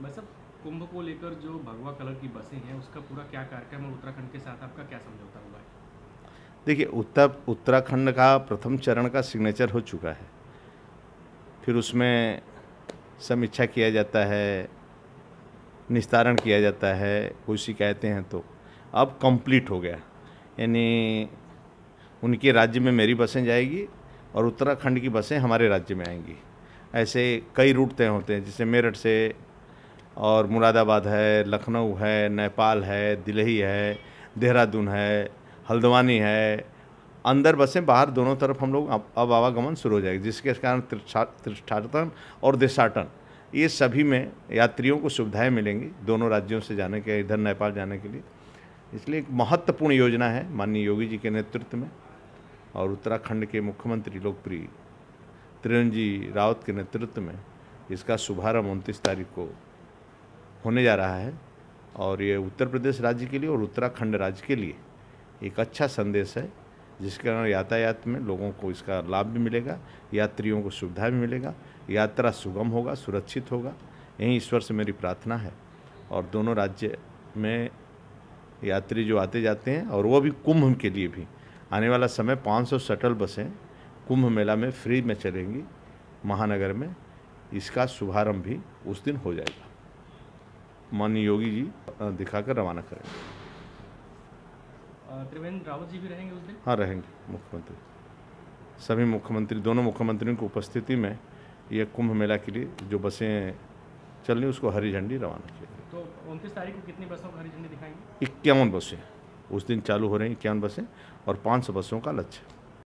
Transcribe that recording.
बस अब कुंभ को लेकर जो भगवा कलर की बसें हैं, उसका पूरा क्या कार्यक्रम और उत्तराखंड के साथ आपका क्या समझौता हुआ है? देखिए, उत्तर, उत्तराखंड का प्रथम चरण का सिग्नेचर हो चुका है। फिर उसमें समीक्षा किया जाता है, निस्तारण किया जाता है, कोई शिकायतें हैं तो। अब कंप्लीट हो गया। यानी उनके राज्य में मेरी बसें जाएगी और उत्तराखंड की बसें हमारे राज्य में आएँगी। ऐसे कई रूट तय होते हैं, जैसे मेरठ से और मुरादाबाद है, लखनऊ है, नेपाल है दिल्ली है, देहरादून है, हल्द्वानी है। अंदर बसें, बाहर दोनों तरफ़ हम लोग अब आवागमन शुरू हो जाएगी, जिसके कारण तीर्थाटन और देशाटन, ये सभी में यात्रियों को सुविधाएँ मिलेंगी दोनों राज्यों से जाने के, इधर नेपाल जाने के लिए। इसलिए एक महत्वपूर्ण योजना है माननीय योगी जी के नेतृत्व में, और उत्तराखंड के मुख्यमंत्री लोकप्रिय त्रिवेंद्र जी रावत के नेतृत्व में इसका शुभारंभ उनतीस तारीख को होने जा रहा है और ये उत्तर प्रदेश राज्य के लिए और उत्तराखंड राज्य के लिए एक अच्छा संदेश है, जिसके कारण यातायात में लोगों को इसका लाभ भी मिलेगा, यात्रियों को सुविधा भी मिलेगा, यात्रा सुगम होगा, सुरक्षित होगा। यही ईश्वर से मेरी प्रार्थना है। और दोनों राज्य में यात्री जो आते जाते हैं, और वो भी कुंभ के लिए भी, आने वाला समय 500 शटल बसें कुंभ मेला में फ्री में चलेंगी, महानगर में। इसका शुभारंभ भी उस दिन हो जाएगा। माननीय योगी जी दिखाकर रवाना करेंगे। त्रिवेंद्र रावत जी भी रहेंगे उस दिन? हाँ रहेंगे मुख्यमंत्री। सभी मुख्यमंत्री दोनों मुख्यमंत्रियों की उपस्थिति में ये कुंभ मेला के लिए जो बसें चल रही उसको हरी झंडी रवाना किया तो उनतीस तारीख को कितनी बसों को हरी झंडी दिखाएँगे? इक्यावन बसें उस दिन चालू हो रही हैं इक्यावन बसें और पाँच सौ बसों का लक्ष्य।